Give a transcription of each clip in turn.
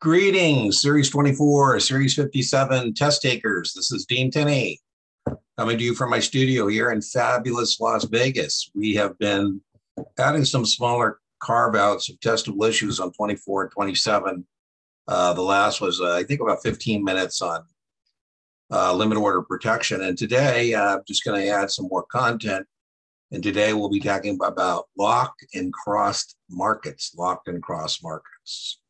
Greetings, Series 24, Series 57 test takers. This is Dean Tenney coming to you from my studio here in fabulous Las Vegas. We have been adding some smaller carve outs of testable issues on 24 and 27. Uh, the last was, uh, I think, about 15 minutes on uh, limit order protection. And today, uh, I'm just going to add some more content. And today, we'll be talking about locked and crossed markets, locked and cross markets.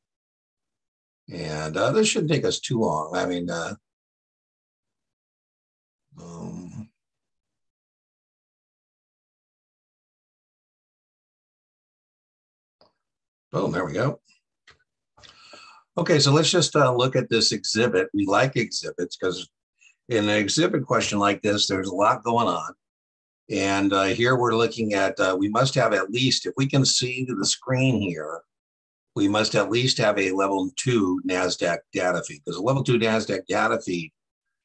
And uh, this shouldn't take us too long. I mean, uh, um, boom, there we go. Okay, so let's just uh, look at this exhibit. We like exhibits because in an exhibit question like this, there's a lot going on. And uh, here we're looking at, uh, we must have at least, if we can see the screen here, we must at least have a level two NASDAQ data feed because a level two NASDAQ data feed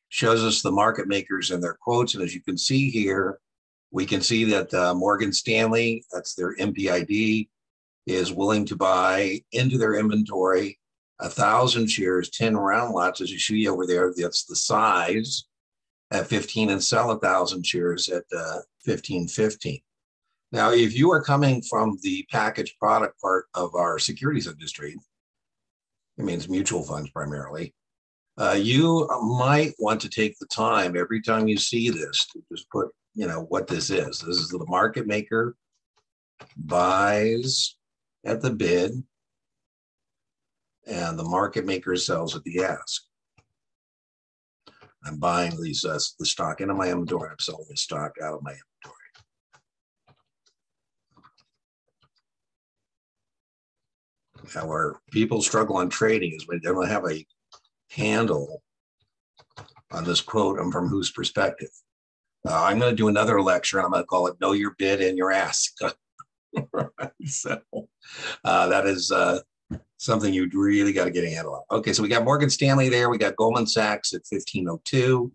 shows us the market makers and their quotes. And as you can see here, we can see that uh, Morgan Stanley, that's their MPID, is willing to buy into their inventory a thousand shares, 10 round lots, as you see over there. That's the size at 15 and sell a thousand shares at uh, 15, 15. Now, if you are coming from the packaged product part of our securities industry, it means mutual funds primarily, uh, you might want to take the time every time you see this to just put, you know, what this is. This is the market maker buys at the bid and the market maker sells at the ask. I'm buying these uh, the stock into my inventory. I'm selling the stock out of my inventory. Our people struggle on trading is we don't have a handle on this quote and from whose perspective. Uh, I'm going to do another lecture. I'm going to call it "Know Your Bid and Your Ask." so uh, that is uh, something you really got to get a handle on. Okay, so we got Morgan Stanley there. We got Goldman Sachs at 1502.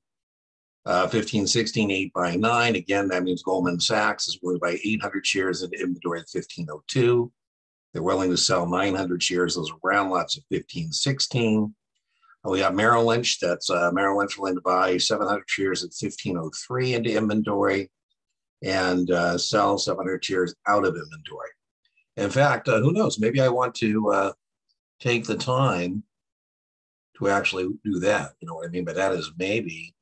Uh, 1516, 8 by 9. Again, that means Goldman Sachs is willing by 800 shares in inventory at 1502. They're willing to sell 900 shares. Those are round lots of 15, 16. We got Merrill Lynch. That's uh, Merrill Lynch willing to buy 700 shares at 1503 into inventory and uh, sell 700 shares out of inventory. In fact, uh, who knows? Maybe I want to uh, take the time to actually do that. You know what I mean? But that is maybe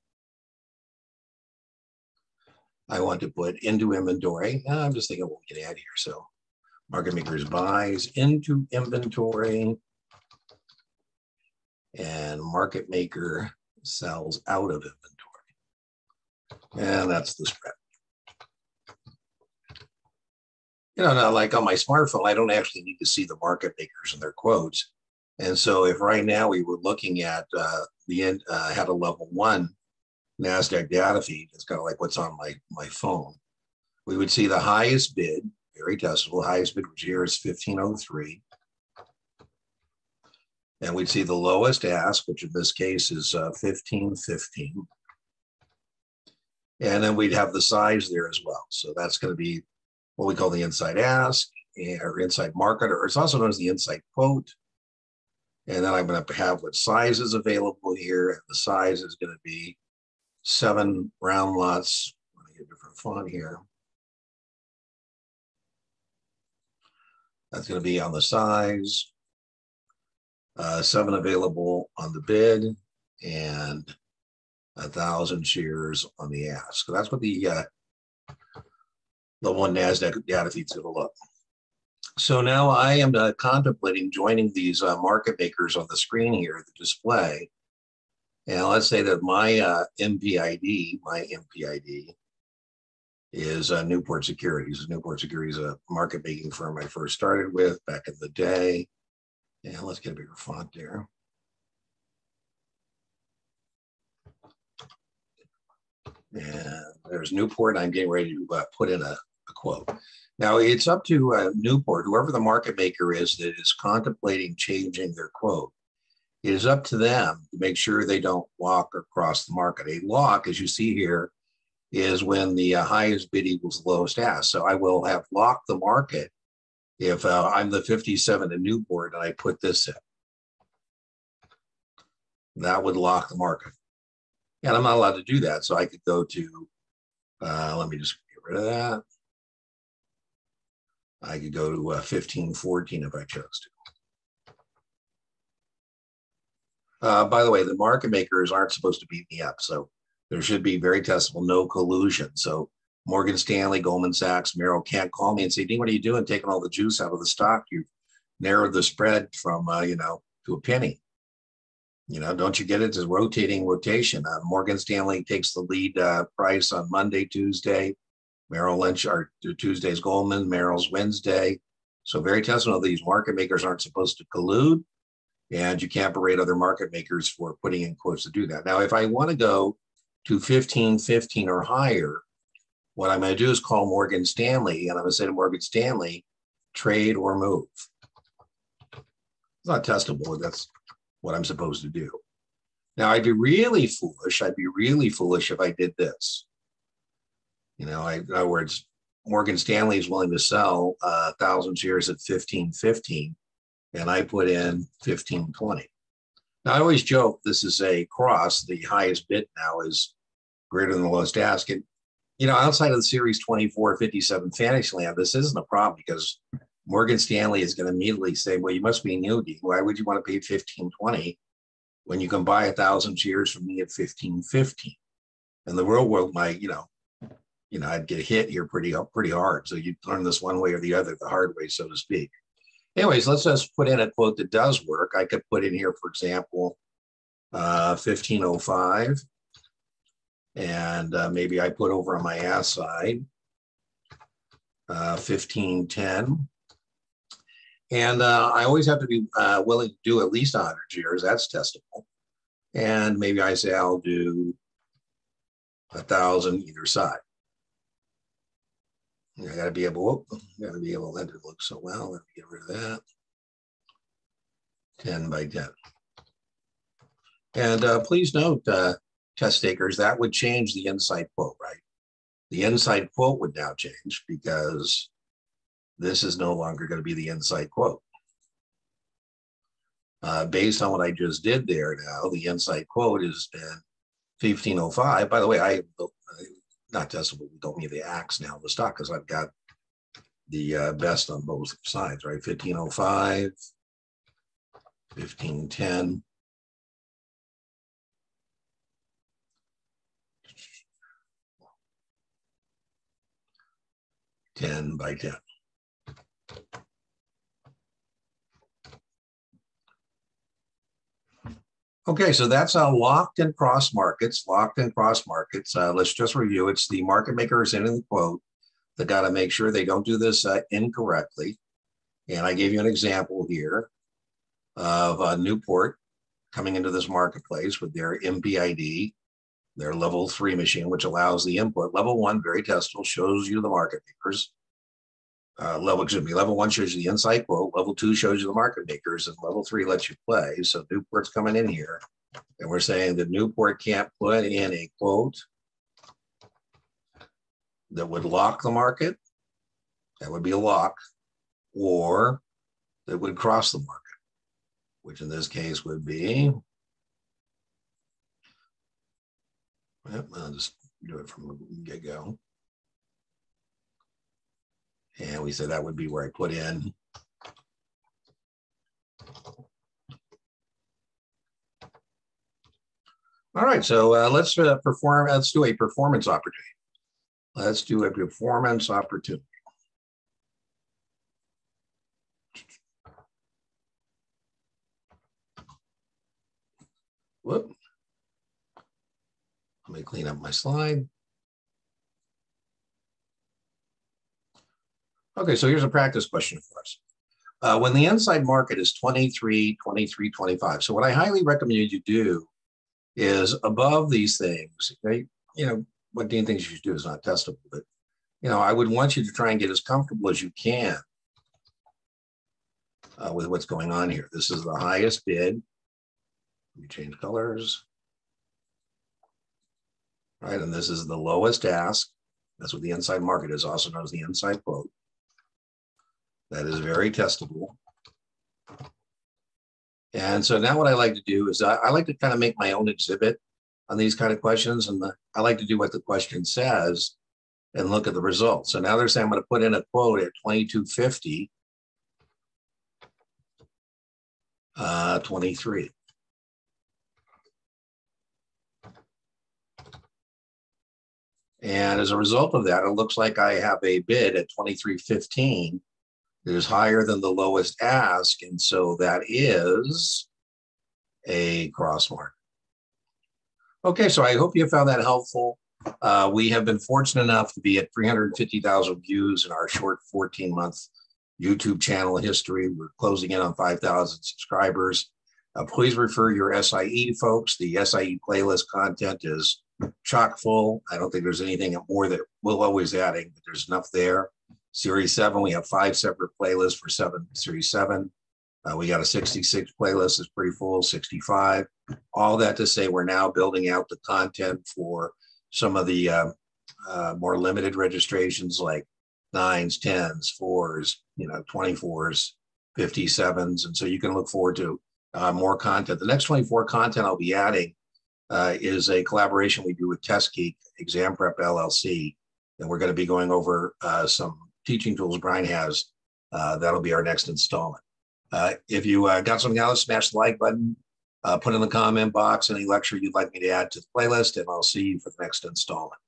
I want to put into inventory. I'm just thinking what we can add here. So Market makers buys into inventory and market maker sells out of inventory. And that's the spread. You know, now like on my smartphone, I don't actually need to see the market makers and their quotes. And so if right now we were looking at uh, the end, uh, had a level one NASDAQ data feed, it's kind of like what's on my, my phone. We would see the highest bid very testable. Highest bid here is 1503. And we'd see the lowest ask, which in this case is uh, 1515. And then we'd have the size there as well. So that's going to be what we call the inside ask or inside market, or it's also known as the inside quote. And then I'm going to have what size is available here. And the size is going to be seven round lots. Let me get a different font here. That's going to be on the size. Uh, seven available on the bid and a thousand shares on the ask. So that's what the uh, the one Nasdaq data feed's going to look. So now I am uh, contemplating joining these uh, market makers on the screen here, the display. And let's say that my uh, MPID, my MPID is uh, Newport Securities. Newport Securities is a market making firm I first started with back in the day. And let's get a bigger font there. And there's Newport. I'm getting ready to uh, put in a, a, quote. Now it's up to uh, Newport, whoever the market maker is that is contemplating changing their quote. It is up to them to make sure they don't walk across the market. A lock, as you see here, is when the uh, highest bid equals the lowest ask. So I will have locked the market if uh, I'm the 57 in Newport and I put this in. that would lock the market. And I'm not allowed to do that. So I could go to, uh, let me just get rid of that. I could go to uh, 1514 if I chose to. Uh, by the way, the market makers aren't supposed to beat me up. So there should be very testable, no collusion. So Morgan Stanley, Goldman Sachs, Merrill can't call me and say, Dean, what are you doing taking all the juice out of the stock? You've narrowed the spread from, uh, you know, to a penny. You know, don't you get it? It's rotating rotation. Uh, Morgan Stanley takes the lead uh, price on Monday, Tuesday. Merrill Lynch are Tuesday's Goldman, Merrill's Wednesday. So very testable. These market makers aren't supposed to collude, and you can't berate other market makers for putting in quotes to do that. Now, if I want to go to 15, 15 or higher, what I'm going to do is call Morgan Stanley, and I'm going to say to Morgan Stanley, trade or move. It's not testable. That's what I'm supposed to do. Now, I'd be really foolish. I'd be really foolish if I did this. You know, I, in other words, Morgan Stanley is willing to sell a uh, thousand shares at 1515, and I put in 1520. Now, I always joke this is a cross. The highest bid now is greater than the lowest ask. And, you know, outside of the Series 2457 Fantasyland, this isn't a problem because Morgan Stanley is going to immediately say, well, you must be newbie. Why would you want to pay 1520 when you can buy a thousand shares from me at 1515? And the real world might, you know, you know, I'd get hit here pretty pretty hard. So you learn this one way or the other, the hard way, so to speak. Anyways, let's just put in a quote that does work. I could put in here, for example, uh, 1505. And uh, maybe I put over on my ass side uh, 1510. And uh, I always have to be uh, willing to do at least 100 years. That's testable. And maybe I say I'll do a thousand either side. I got to be able, oh, got to be able to let it look so well. Let me get rid of that. 10 by 10. And uh, please note, uh, test takers, that would change the inside quote, right? The inside quote would now change because this is no longer going to be the inside quote. Uh, based on what I just did there now, the inside quote has been 1505. By the way, I not testable, we don't need the axe now, the stock, because I've got the uh, best on both sides, right? 1505, 1510. Ten by ten. Okay, so that's uh, locked and cross markets, locked and cross markets. Uh, let's just review. It's the market makers in the quote. They got to make sure they don't do this uh, incorrectly. And I gave you an example here of uh, Newport coming into this marketplace with their MPID, their level three machine, which allows the input. Level one, very testable, shows you the market makers uh, level, excuse me, level one shows you the inside quote, level two shows you the market makers, and level three lets you play. So Newport's coming in here, and we're saying that Newport can't put in a quote that would lock the market, that would be a lock, or that would cross the market, which in this case would be, Yep, I'll just do it from the get-go. And we said that would be where I put in All right, so uh, let's uh, perform. Let's do a performance opportunity. Let's do a performance opportunity. Whoop. Let me clean up my slide. Okay, so here's a practice question for us. Uh, when the inside market is 23, 23, 25. So what I highly recommend you do is above these things, right? You know, what Dean thinks you should do is not testable, but you know, I would want you to try and get as comfortable as you can uh, with what's going on here. This is the highest bid. Let me change colors. Right, and this is the lowest ask. That's what the inside market is, also known as the inside quote. That is very testable. And so now what I like to do is I, I like to kind of make my own exhibit on these kind of questions. And the, I like to do what the question says and look at the results. So now they're saying I'm going to put in a quote at 2250, uh, 23. And as a result of that, it looks like I have a bid at 2315 that is higher than the lowest ask. And so that is a cross mark. Okay, so I hope you found that helpful. Uh, we have been fortunate enough to be at 350,000 views in our short 14 month YouTube channel history. We're closing in on 5,000 subscribers. Uh, please refer your SIE folks. The SIE playlist content is chock full. I don't think there's anything more that we'll always adding, but there's enough there. Series seven, we have five separate playlists for seven, series seven. Uh, we got a 66 playlist is pretty full, 65. All that to say, we're now building out the content for some of the uh, uh, more limited registrations like nines, tens, fours, you know, 24s, 57s. And so you can look forward to uh, more content. The next 24 content I'll be adding uh, is a collaboration we do with TestGeek, Exam Prep LLC. And we're going to be going over uh, some teaching tools Brian has. Uh, that'll be our next installment. Uh, if you uh, got something out, of smash the like button, uh, put in the comment box any lecture you'd like me to add to the playlist, and I'll see you for the next installment.